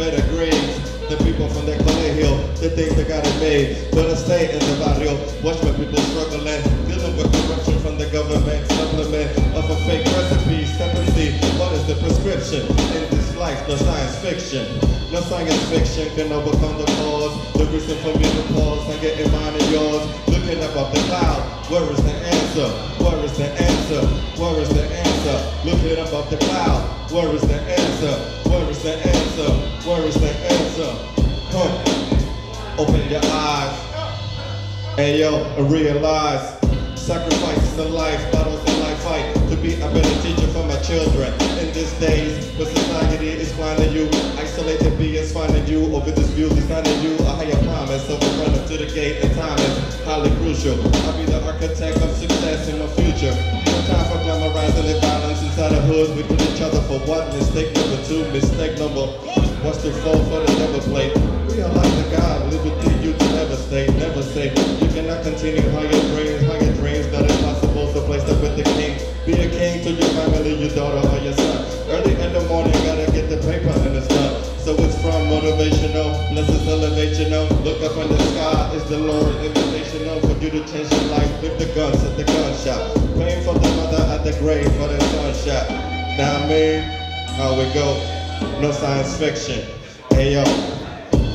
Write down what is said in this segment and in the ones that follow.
Better grades. The people from that colegio, the things that got it made. But I stay in the barrio, watch my people struggling, dealing with corruption from the government, supplement of a fake recipe. Step and see what is the prescription in this life, no science fiction. No science fiction can overcome the cause. The reason for me to pause, I get in mine and yours. Looking up up the cloud, where is the answer? Where is the answer? Where is the answer? Looking up up the cloud, where is the answer? Where is the answer? Where is the answer? Huh. Open your eyes. And yo, and realize sacrifices of life, battles in life fight to be a better teacher for my children. In these days, over this view designing you a higher promise. So we're running to the gate, and time is highly crucial. I'll be the architect of success in my future. No time for glamorizing the violence inside the hoods. We put each other for what? Mistake number two, mistake number. What's the fall for the devil plate? We are like the God, live within you to never stay, never say. You cannot continue higher dreams, higher dreams that impossible to place them with the king. Be a king to your family, your daughter or your son. Early in the morning, elevational. Look up in the sky, it's the Lord invitational for you to change your life. With the guns at the gun shop. Praying for the mother at the grave for the sunshot. Now I how we go. No science fiction. Hey yo.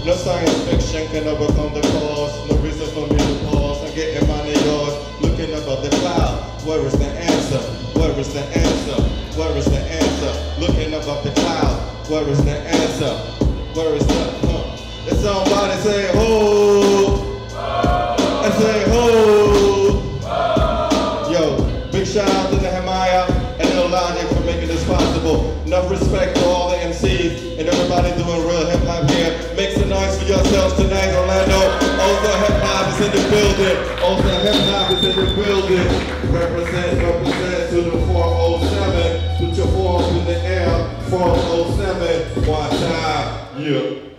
No science fiction can overcome the cause. No reason for me to pause. I'm getting and yours. Looking above the cloud. Where is the answer? Where is the answer? Where is the answer? Looking above the cloud. Where is the answer? Where is the It's somebody say ho. And say ho. Yo, big shout out to Nehemiah and Lil Logic for making this possible. Enough respect to all the MCs and everybody doing real hip hop here. Make some noise for yourselves tonight, Orlando. Also hip hop is in the building. Also hip hop is in the building. Represent, represent to the 407. Put your forearms in the air. 407. Watch out. Yeah.